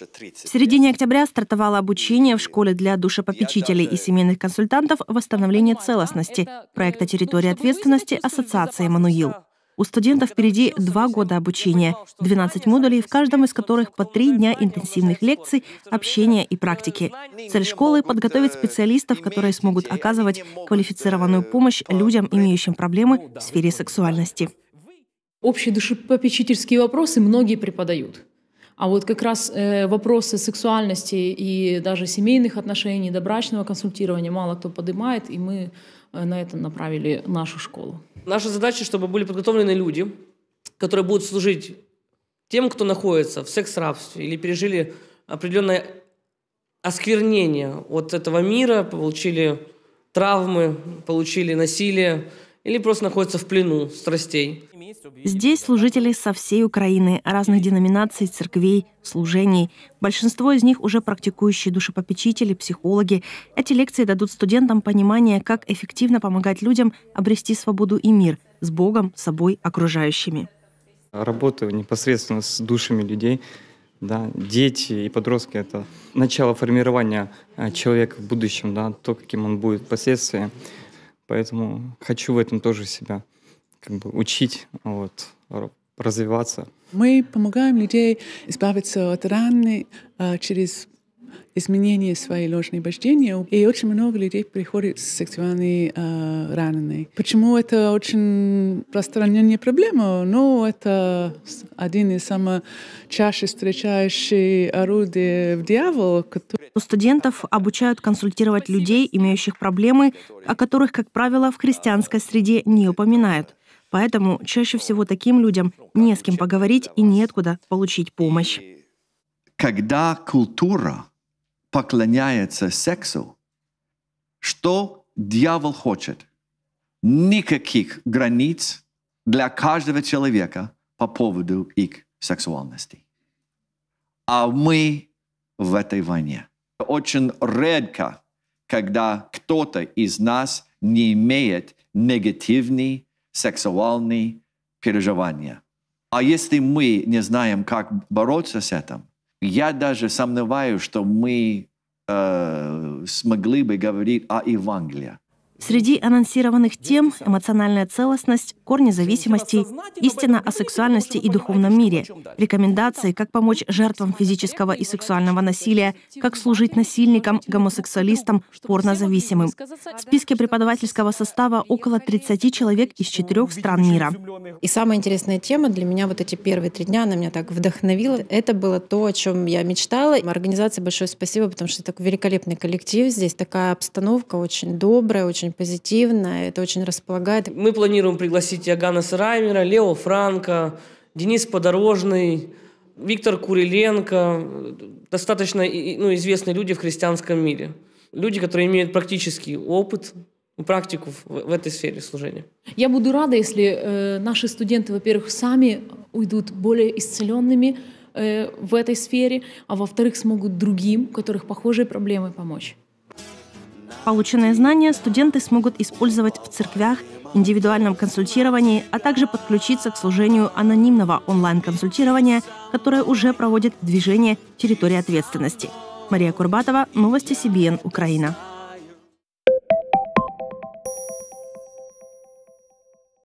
В середине октября стартовало обучение в школе для душепопечителей и семейных консультантов «Восстановление целостности» проекта «Территория ответственности» Ассоциации «Мануил». У студентов впереди два года обучения, 12 модулей, в каждом из которых по три дня интенсивных лекций, общения и практики. Цель школы — подготовить специалистов, которые смогут оказывать квалифицированную помощь людям, имеющим проблемы в сфере сексуальности. Общие душепопечительские вопросы многие преподают. А вот как раз э, вопросы сексуальности и даже семейных отношений, добрачного консультирования мало кто поднимает, и мы э, на это направили нашу школу. Наша задача, чтобы были подготовлены люди, которые будут служить тем, кто находится в секс-рабстве или пережили определенное осквернение от этого мира, получили травмы, получили насилие или просто находятся в плену страстей. Здесь служители со всей Украины, разных деноминаций, церквей, служений. Большинство из них уже практикующие душепопечители, психологи. Эти лекции дадут студентам понимание, как эффективно помогать людям обрести свободу и мир с Богом, собой, окружающими. Работаю непосредственно с душами людей. Да, дети и подростки — это начало формирования э, человека в будущем, да, то, каким он будет впоследствии. Поэтому хочу в этом тоже себя как бы учить, вот, развиваться. Мы помогаем людей избавиться от раны а, через изменение своей ложной вождения. И очень много людей приходят с сексуальной э, раненой. Почему это очень распространенная проблема? Ну, это один из самых чаще встречающих орудий в дьявол. Который... У студентов обучают консультировать людей, имеющих проблемы, о которых, как правило, в христианской среде не упоминают. Поэтому чаще всего таким людям не с кем поговорить и неоткуда получить помощь. Когда культура поклоняется сексу, что дьявол хочет? Никаких границ для каждого человека по поводу их сексуальности. А мы в этой войне. Очень редко, когда кто-то из нас не имеет негативный сексуальные переживания. А если мы не знаем, как бороться с этим, я даже сомневаюсь, что мы э, смогли бы говорить о Евангелии. Среди анонсированных тем – эмоциональная целостность, корни зависимости, истина о сексуальности и духовном мире, рекомендации, как помочь жертвам физического и сексуального насилия, как служить насильникам, гомосексуалистам, порнозависимым. В списке преподавательского состава около 30 человек из четырех стран мира. И самая интересная тема для меня вот эти первые три дня, она меня так вдохновила. Это было то, о чем я мечтала. Организации большое спасибо, потому что такой великолепный коллектив здесь, такая обстановка очень добрая, очень очень позитивно, это очень располагает. Мы планируем пригласить Иоганна Раймера, Лео Франко, Денис Подорожный, Виктор Куриленко, достаточно ну, известные люди в христианском мире. Люди, которые имеют практический опыт, практику в, в этой сфере служения. Я буду рада, если э, наши студенты, во-первых, сами уйдут более исцеленными э, в этой сфере, а во-вторых, смогут другим, у которых похожие проблемы, помочь. Полученные знания студенты смогут использовать в церквях, индивидуальном консультировании, а также подключиться к служению анонимного онлайн-консультирования, которое уже проводит движение «Территория ответственности». Мария Курбатова, Новости СИБИН, Украина.